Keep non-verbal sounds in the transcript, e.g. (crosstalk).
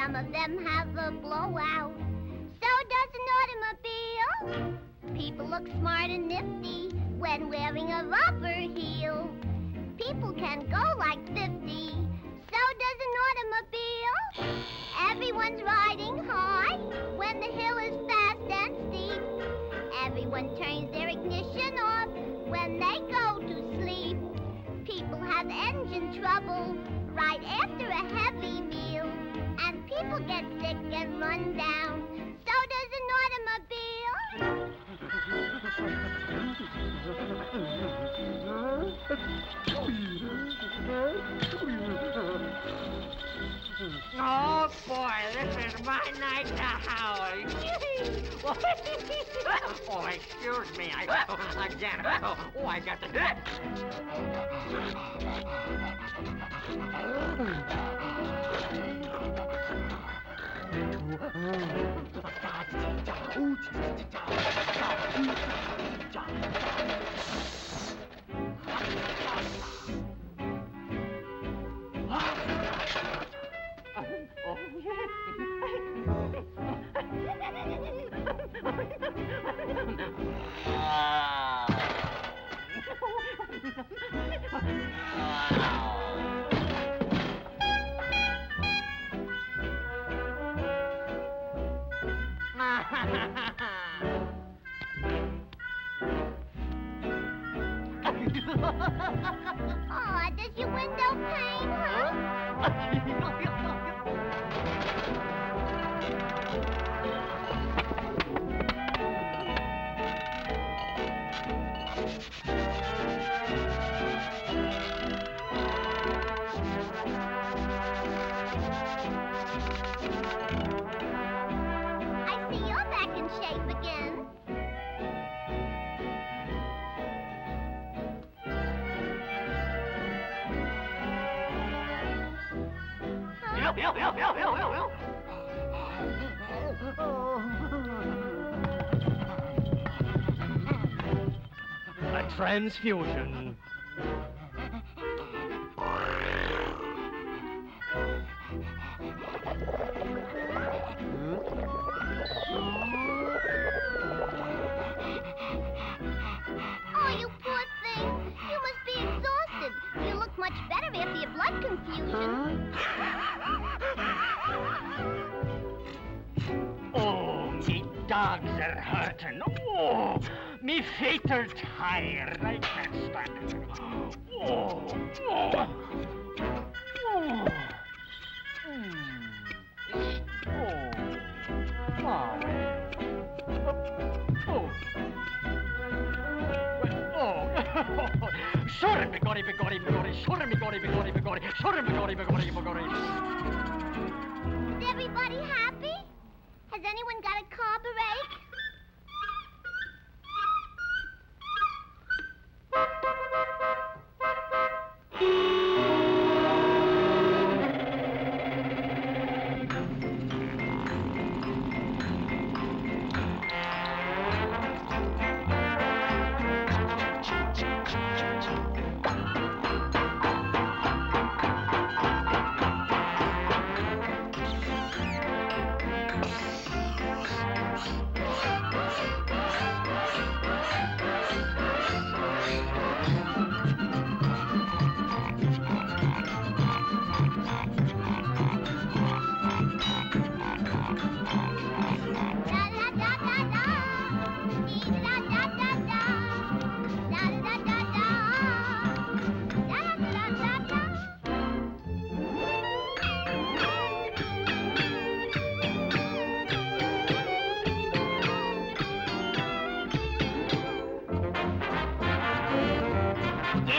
Some of them have a blowout. So does an automobile. People look smart and nifty when wearing a rubber heel. People can go like 50. So does an automobile. Everyone's riding high when the hill is fast and steep. Everyone turns their ignition off when they go to sleep. People have engine trouble right after and run down. So does an automobile. Oh boy, this is my night to howl. oh, excuse me. I, oh, again. Oh, oh, I got 嗯，嗯，嗯，嗯，嗯，嗯，嗯，嗯，嗯，嗯，Aw, does your window pane, huh? (laughs) A transfusion. Much better after your blood confusion. Oh, me dogs are hurting. Oh, me feet are tired. I can't stand it. Oh, oh, oh. Mm. Oh. Oh. Oh. Oh. Sure, bigori, bigori, bigori. Sure, bigori, bigori, bigori. Sure, bigori, bigori, bigori. Is everybody happy? Has anyone got a carburetor?